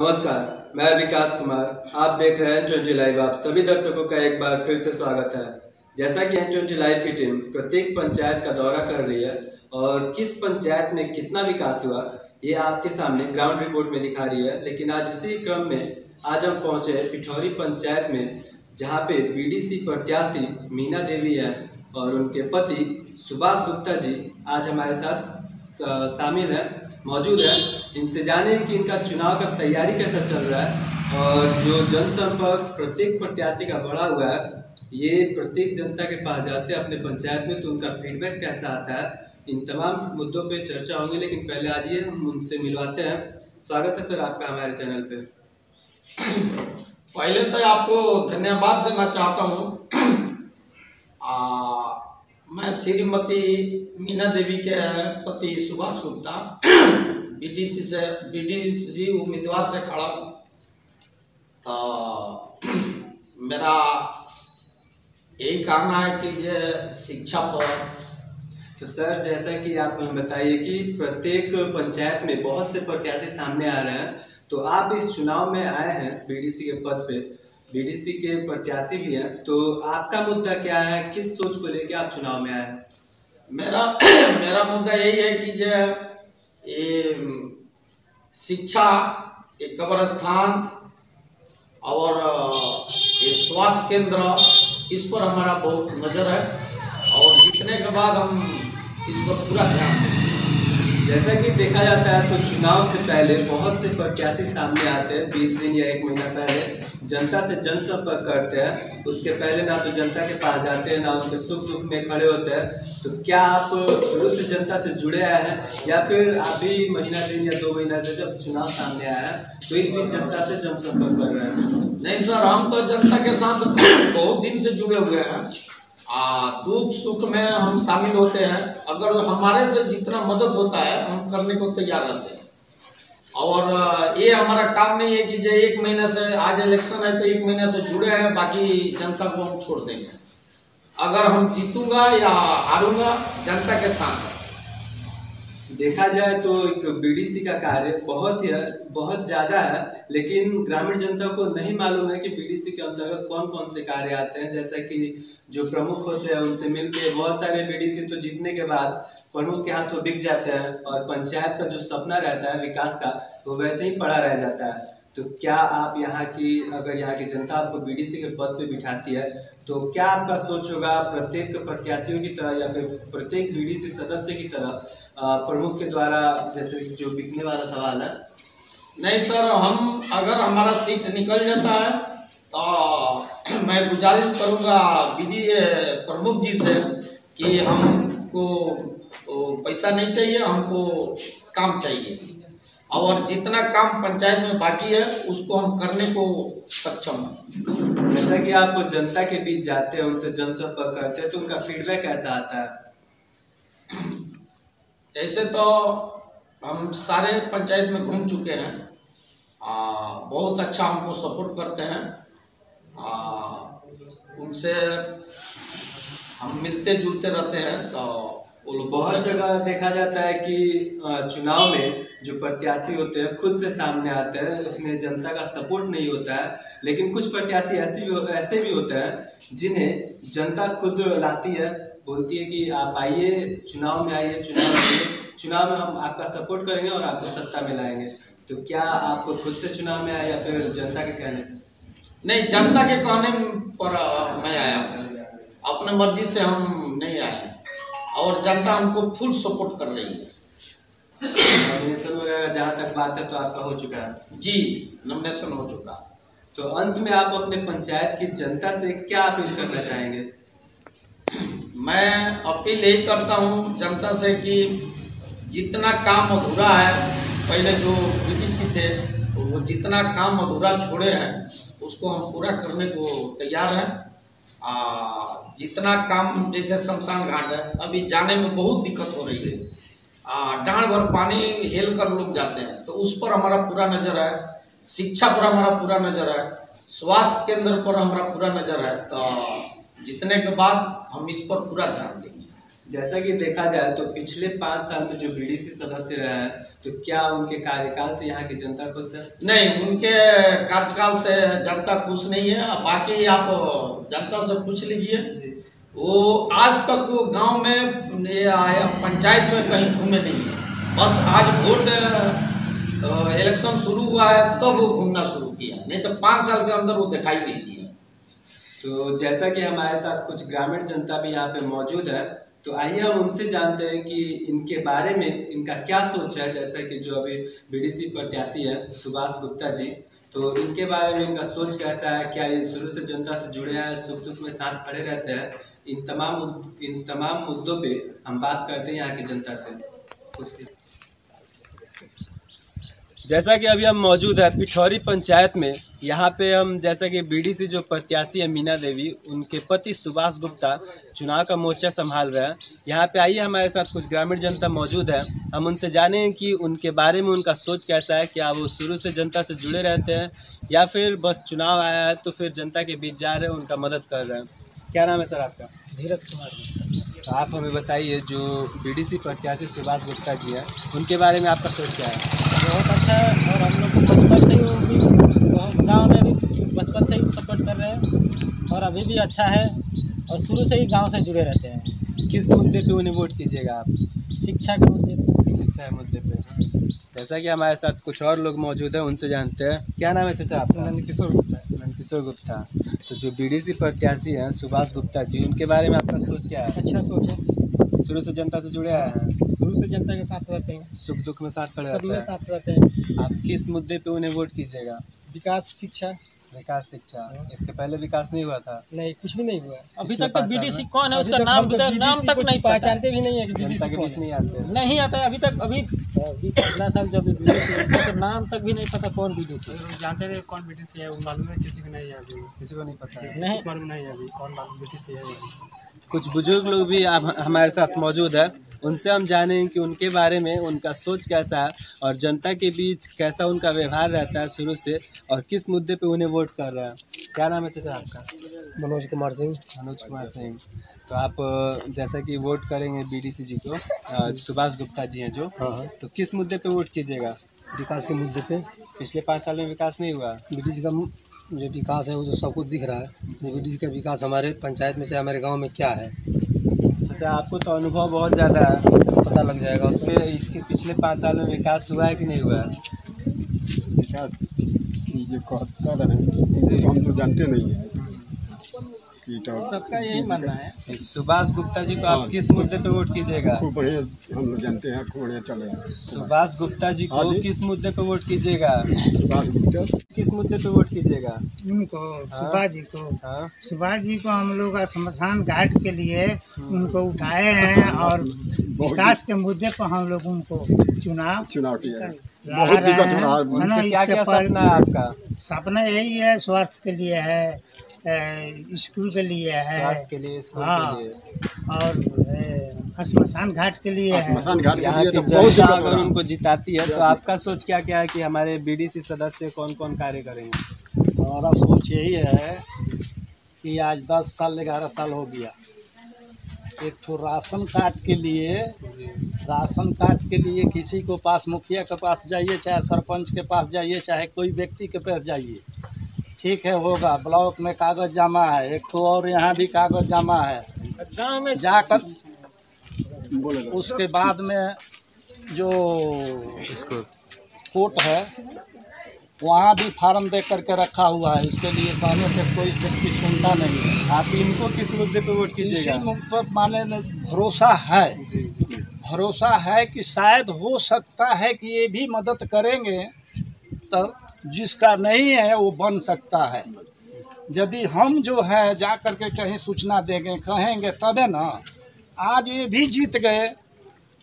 नमस्कार, मैं विकास कुमार। आप देख रहे हैं ट्वेंटी लाइव आप सभी दर्शकों का एक बार फिर से स्वागत है। जैसा कि एन ट्वेंटी लाइव की टीम प्रत्येक पंचायत का दौरा कर रही है और किस पंचायत में कितना विकास हुआ, ये आपके सामने ग्राउंड रिपोर्ट में दिखा रही है। लेकिन आज इसी क्रम में आज हम पहुँचे पिठौरी पंचायत में, जहाँ पे बीडीसी प्रत्याशी मीना देवी है और उनके पति सुभाष गुप्ता जी आज हमारे साथ शामिल है, मौजूद है। इनसे जाने कि इनका चुनाव का तैयारी कैसा चल रहा है और जो जनसंपर्क प्रत्येक प्रत्याशी का बढ़ा हुआ है, ये प्रत्येक जनता के पास जाते हैं अपने पंचायत में तो उनका फीडबैक कैसा आता है? इन तमाम मुद्दों पे चर्चा होंगी, लेकिन पहले आज ये हम उनसे मिलवाते हैं। स्वागत है सर आपका हमारे चैनल पे। पहले तो आपको धन्यवाद देना चाहता हूँ। मैं श्रीमती मीना देवी के पति सुभाष गुप्ता। बीडीसी से बीडीसी उम्मीदवार से खड़ा हूँ। तो मेरा यही कहना है कि जे शिक्षा पर तो सर जैसा कि आप हमें बताइए कि प्रत्येक पंचायत में बहुत से प्रत्याशी सामने आ रहे हैं तो आप इस चुनाव में आए हैं बीडीसी के पद पे बीडीसी के प्रत्याशी भी हैं तो आपका मुद्दा क्या है? किस सोच को लेके आप चुनाव में आए हैं? मेरा मेरा मुद्दा यही है कि जो ये शिक्षा ये कब्रस्थान और ये स्वास्थ्य केंद्र, इस पर हमारा बहुत नज़र है और जीतने के बाद हम इस पर पूरा ध्यान जैसा कि देखा जाता है तो चुनाव से पहले बहुत से प्रत्याशी सामने आते हैं, बीस दिन या एक महीना पहले। जनता से जनसंपर्क करते हैं उसके पहले ना तो जनता के पास जाते हैं ना उनके सुख दुख में खड़े होते हैं। तो क्या आप शुरू से जनता से जुड़े आए हैं या फिर अभी महीना दिन या दो महीना से जब चुनाव सामने आया है तो इस बीच जनता से जनसंपर्क कर रहे हैं? नहीं सर हम तो जनता के साथ बहुत दिन से जुड़े हुए हैं। आ, दुख सुख में हम शामिल होते हैं। अगर हमारे से जितना मदद होता है हम करने को तैयार रहते हैं। और ये हमारा काम नहीं है कि जो एक महीने से आज इलेक्शन है तो एक महीने से जुड़े हैं, बाकी जनता को हम छोड़ देंगे। अगर हम जीतूँगा या हारूँगा, जनता के साथ। देखा जाए तो एक बीडीसी का कार्य बहुत ही, बहुत ज़्यादा है, लेकिन ग्रामीण जनता को नहीं मालूम है कि बीडीसी के अंतर्गत कौन कौन से कार्य आते हैं। जैसा कि जो प्रमुख होते हैं, उनसे मिलके बहुत सारे बीडीसी तो जीतने के बाद प्रमुख के हाथों बिक जाते हैं और पंचायत का जो सपना रहता है विकास का, वो वैसे ही पड़ा रह जाता है। तो क्या आप यहाँ की, अगर यहाँ की जनता आपको बीडीसी के पद पे बिठाती है तो क्या आपका सोच होगा प्रत्येक प्रत्याशियों की तरह या फिर प्रत्येक बीडीसी सदस्य की तरह प्रमुख के द्वारा जैसे जो बिकने वाला सवाल है। नहीं सर हम अगर हमारा सीट निकल जाता है तो मैं गुजारिश करूँगा बीडी प्रमुख जी से कि हमको पैसा नहीं चाहिए हमको काम चाहिए। और जितना काम पंचायत में बाकी है उसको हम करने को सक्षम हैं। जैसा कि आप जनता के बीच जाते हैं उनसे जनसंपर्क करते हैं तो उनका फीडबैक कैसा आता है? ऐसे तो हम सारे पंचायत में घूम चुके हैं। आ, बहुत अच्छा हमको सपोर्ट करते हैं। आ, उनसे हम मिलते जुलते रहते हैं तो वो लोग बहुत जगह देखा जाता है कि चुनाव में जो प्रत्याशी होते हैं खुद से सामने आते हैं उसमें जनता का सपोर्ट नहीं होता है। लेकिन कुछ प्रत्याशी ऐसे भी ऐसे भी होते हैं जिन्हें जनता खुद लाती है बोलती है कि आप आइए चुनाव में आइए चुनाव में चुनाव में हम आपका सपोर्ट करेंगे और आपको सत्ता में लाएँगे। तो क्या आप खुद से चुनाव में आए या फिर जनता के कहने? नहीं जनता के कहने पर मैं आया हूँ। अपने मर्ज़ी से हम नहीं आए और जनता हमको फुल सपोर्ट कर रही है। नॉमिनेशन वगैरह जहाँ तक बात है तो आपका हो चुका है। जी नॉमिनेशन हो चुका। तो अंत में आप अपने पंचायत की जनता से क्या अपील करना चाहेंगे? मैं अपील यही करता हूँ जनता से कि जितना काम अधूरा है पहले जो बीडीसी थे तो वो जितना काम अधूरा छोड़े हैं उसको हम पूरा करने को तैयार हैं। आ, जितना काम जैसे शमशान घाट है अभी जाने में बहुत दिक्कत हो रही है। आ, डांड भर पानी हेल कर लोग जाते हैं तो उस पर हमारा पूरा नज़र है। शिक्षा पर हमारा पूरा नज़र है। स्वास्थ्य केंद्र पर हमारा पूरा नज़र है। तो जितने के बाद हम इस पर पूरा ध्यान देंगे। जैसा कि देखा जाए तो पिछले पाँच साल में जो बीडीसी सदस्य रहे हैं तो क्या उनके कार्यकाल से यहाँ की जनता खुश है? नहीं उनके कार्यकाल से जनता खुश नहीं है। बाकी आप जनता से पूछ लीजिए। वो आज तक वो गाँव में ये आया पंचायत में कहीं घूमे नहीं है। बस आज वोट इलेक्शन शुरू हुआ है तब तो वो घूमना शुरू किया। नहीं तो पाँच साल के अंदर वो दिखाई नहीं दिया। तो जैसा कि हमारे साथ कुछ ग्रामीण जनता भी यहाँ पे मौजूद है तो आइए हम उनसे जानते हैं कि इनके बारे में इनका क्या सोच है, जैसा कि जो अभी बीडीसी प्रत्याशी है सुभाष गुप्ता जी। तो इनके बारे में इनका सोच कैसा है? क्या ये शुरू से जनता से जुड़े हैं, सुख दुख में साथ खड़े रहते हैं? इन तमाम इन तमाम मुद्दों पे हम बात करते हैं यहाँ की जनता से। उसके जैसा कि अभी हम मौजूद है पिठौरी पंचायत में, यहाँ पे हम, जैसा कि बीडीसी जो प्रत्याशी है मीना देवी, उनके पति सुभाष गुप्ता चुनाव का मोर्चा संभाल रहे हैं। यहाँ पे आइए, हमारे साथ कुछ ग्रामीण जनता मौजूद है। हम उनसे जाने कि उनके बारे में उनका सोच कैसा है, क्या वो शुरू से जनता से जुड़े रहते हैं, या फिर बस चुनाव आया है तो फिर जनता के बीच जा रहे हैं, उनका मदद कर रहे हैं। क्या नाम है सर आपका? धीरज कुमार। तो आप हमें बताइए जो बीडीसी प्रत्याशी सुभाष गुप्ता जी हैं उनके बारे में आपका सोच क्या है? बहुत अच्छा है और हम लोग को बचपन से ही बहुत गाँव में भी बचपन से ही सपोर्ट कर रहे हैं और अभी भी अच्छा है और शुरू से ही गाँव से जुड़े रहते हैं। किस मुद्दे पे उन्हें वोट कीजिएगा आप? शिक्षा के मुद्दे पर शिक्षा के मुद्दे पर जैसा कि हमारे साथ कुछ और लोग मौजूद हैं उनसे जानते हैं। क्या नाम है चाचा आपका? नंद किशोर गुप्ता। नंद किशोर गुप्ता। जो बीडीसी प्रत्याशी हैं सुभाष गुप्ता जी उनके बारे में आपका सोच क्या है? अच्छा सोच है। शुरू से जनता से जुड़े आए हैं? शुरू से जनता के साथ रहते हैं। सुख दुख में साथ खड़े सब में साथ रहते हैं। आप किस मुद्दे पे उन्हें वोट कीजिएगा? विकास शिक्षा। विकास शिक्षा। इसके पहले विकास नहीं हुआ था। नहीं कुछ भी नहीं हुआ। अभी तक तो बीडीसी कौन है? उसका नाम हम तो नाम तक नहीं पहचानते भी नहीं है कि जनता के बीच नहीं आते। नहीं आता अभी तक अभी अभी कितना साल जब बीडीसी उसका तो नाम तक भी नहीं पता कौन बीडीसी जानते थे कौन बीडीसी है वो मालूम है किसी को नहीं है अभी। किसी को नहीं पता। है नहीं। मालूम नहीं अभी कौन बीडीसी है कुछ बुज़ुर्ग लोग भी हमारे साथ मौजूद है। उनसे हम जाने कि उनके बारे में उनका सोच कैसा है और जनता के बीच कैसा उनका व्यवहार रहता है शुरू से और किस मुद्दे पे उन्हें वोट कर रहे हैं। क्या नाम है चाचा आपका? मनोज कुमार सिंह। मनोज कुमार सिंह। तो आप जैसा कि वोट करेंगे बीडीसी जी को सुभाष गुप्ता जी हैं जो हाँ हाँ। तो किस मुद्दे पे वोट कीजिएगा? विकास के मुद्दे पे। पिछले पाँच साल में विकास नहीं हुआ? बीडीसी का जो विकास है वो तो कुछ दिख रहा है। जो बीडीसी का विकास हमारे पंचायत में से हमारे गाँव में क्या है? चाचा आपको तो अनुभव बहुत ज़्यादा है तो पता लग जाएगा। उसमें इसके पिछले पाँच साल में विकास हुआ है कि नहीं हुआ है? विकास? ये कहता रहे हम लोग जानते नहीं हैं। तो सबका यही मानना है। सुभाष गुप्ता जी को आप किस मुद्दे पे वोट कीजिएगा? खूब बढ़िया हम लोग जानते हैं खूब बढ़िया चले। सुभाष गुप्ता जी को हाँ किस मुद्दे पे वोट कीजिएगा? सुभाष गुप्ता। किस मुद्दे पे वोट कीजिएगा? उनको सुभाष जी को। हाँ। सुभाष जी को हम लोग शमशान घाट के लिए उनको उठाए हैं और विकास के मुद्दे पर हम लोग उनको चुनाव चुनाव किया है। बहुत दिक्कत हो। रहा है। है क्या क्या सपना है आपका? सपना यही है स्वास्थ्य के लिए है। स्कूल के लिए है। के लिए स्कूल हाँ। के लिए। और शमशान घाट के लिए है। स्मशान घाट के लिए तो बहुत जनता दिक्कत हो अगर उनको जिताती है। तो आपका सोच क्या क्या है कि हमारे बीडीसी सदस्य कौन कौन कार्य करेंगे हमारा सोच यही है कि आज दस साल ग्यारह साल हो गया। एक तो राशन कार्ड के लिए राशन कार्ड के लिए किसी को पास मुखिया के पास जाइए चाहे सरपंच के पास जाइए चाहे कोई व्यक्ति के पास जाइए। ठीक है होगा। ब्लॉक में कागज़ जमा है। एक तो और यहाँ भी कागज़ जमा है। गाँव में जाकर उसके बाद में जो कोर्ट है वहाँ भी फार्म दे करके रखा हुआ है। इसके लिए कहने से कोई व्यक्ति सुनता नहीं है। आप इनको किस मुद्दे पे वोट इसी कीजिएगा मुद्दे पर माने भरोसा है। भरोसा है कि शायद हो सकता है कि ये भी मदद करेंगे तो जिसका नहीं है वो बन सकता है। यदि हम जो है जा कर के कहीं सूचना देंगे कहेंगे तबे ना आज ये भी जीत गए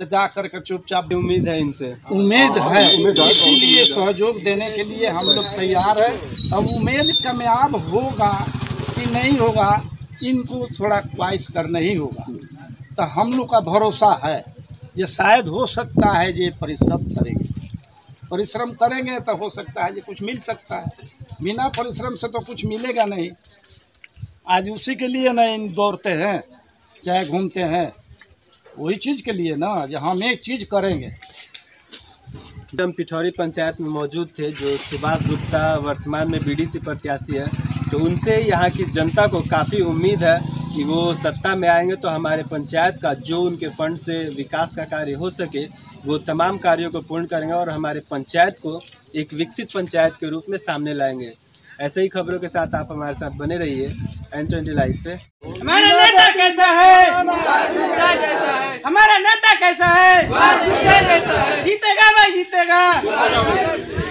तो जा कर के चुपचाप उम्मीद है इनसे। उम्मीद है उम्मीद इसीलिए सहयोग देने के लिए हम लोग तैयार है। अब उम्मीद कामयाब होगा कि नहीं होगा इनको थोड़ा ख्वाहिश करना ही होगा। तो हम लोग का भरोसा है। ये शायद हो सकता है ये परिश्रम परिश्रम करेंगे तो हो सकता है ये कुछ मिल सकता है। बिना परिश्रम से तो कुछ मिलेगा नहीं। आज उसी के लिए ना इन दौड़ते हैं, चाहे घूमते हैं। वही चीज़ के लिए ना जो हम एक चीज़ करेंगे। हम पिठौरी पंचायत में मौजूद थे, जो सुभाष गुप्ता वर्तमान में बीडीसी प्रत्याशी है। तो उनसे यहाँ की जनता को काफ़ी उम्मीद है कि वो सत्ता में आएँगे तो हमारे पंचायत का, जो उनके फंड से विकास का कार्य हो सके वो तमाम कार्यों को पूर्ण करेंगे और हमारे पंचायत को एक विकसित पंचायत के रूप में सामने लाएँगे। ऐसे ही खबरों के साथ आप हमारे साथ बने रहिए एन ट्वेंटी लाइव पे। हमारा नेता कैसा है? हमारा नेता कैसा है? जीतेगा भाई, जीतेगा।